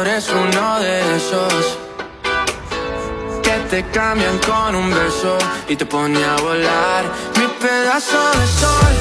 Eres uno de esos que te cambian con un beso y te pone a volar. Mi pedazo de sol